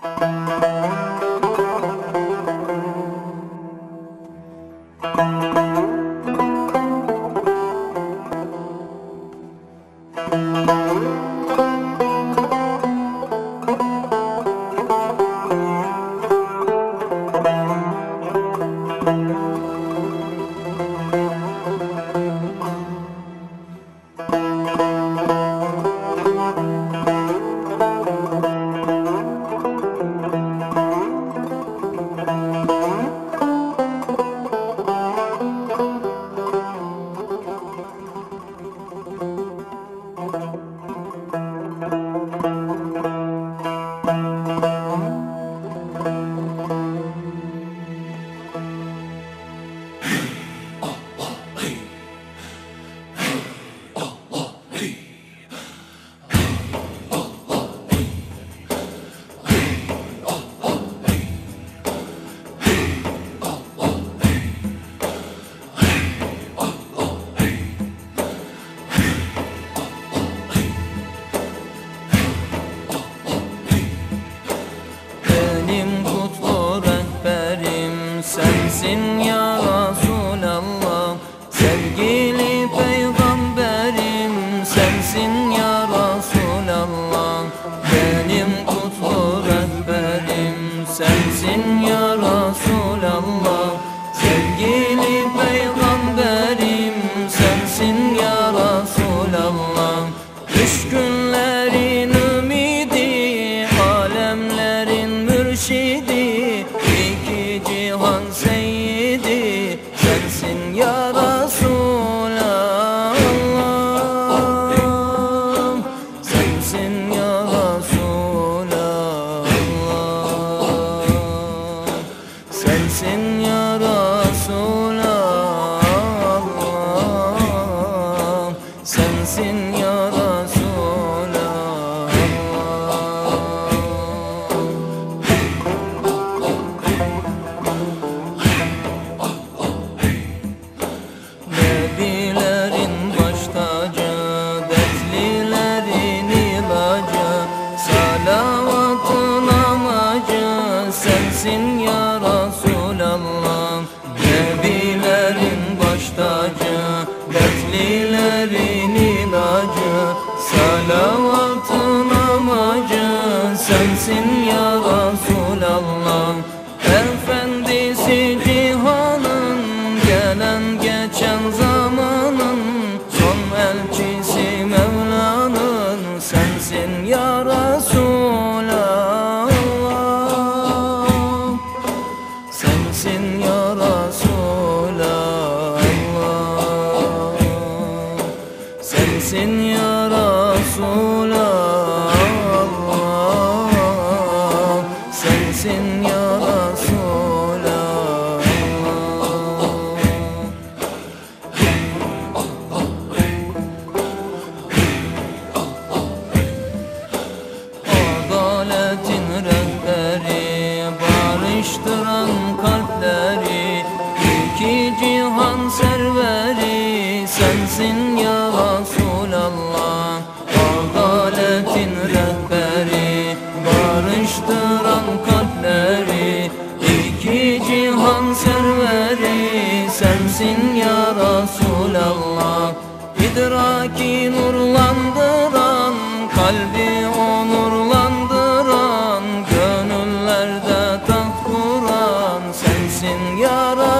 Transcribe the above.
Benim sensin ya Resulallah Sevgili peygamberim. Sensin ya Resulallah Benim kutlu rehberim. Sensin ya Resulallah Sevgili peygamberim. Sensin ya Resulallah Düşkünlerin ümidi Alemlerin mürşidi Sensin ya Resulallah. Nebilerin Salavatın amacı Sensin ya Sensin Sensin ya Resulallah Adaletin rehberi Barıştıran kalpleri iki cihan serveri Sensin ya Resulallah. İdraki nurlandıran Kalbi onurlandıran Gönüllerde taht kuran Sensin ya Resulallah